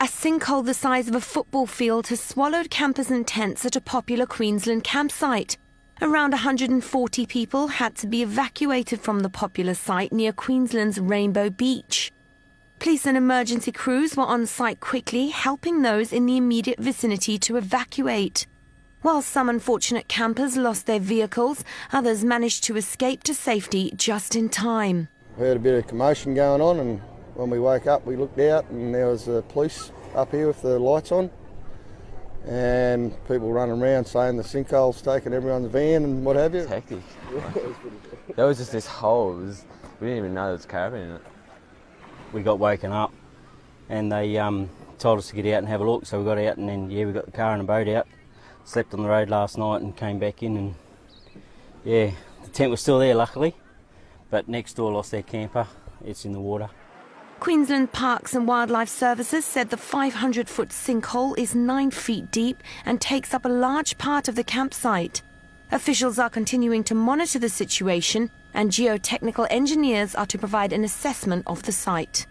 A sinkhole the size of a football field has swallowed campers and tents at a popular Queensland campsite. Around 140 people had to be evacuated from the popular site near Queensland's Rainbow Beach. Police and emergency crews were on site quickly, helping those in the immediate vicinity to evacuate. While some unfortunate campers lost their vehicles, others managed to escape to safety just in time. We heard a bit of commotion going on, and when we woke up, we looked out, and there was the police up here with the lights on, and people running around saying the sinkhole's taken everyone's van and what have you. It's hectic. there was just this hole. It was, we didn't even know there was a caravan in it. We got woken up, and they um, told us to get out and have a look. So we got out, and then yeah, we got the car and a boat out. Slept on the road last night and came back in, and yeah, the tent was still there, luckily. But next door lost their camper. It's in the water. Queensland Parks and Wildlife Services said the 500 foot sinkhole is 9 feet deep and takes up a large part of the campsite. Officials are continuing to monitor the situation, and geotechnical engineers are to provide an assessment of the site.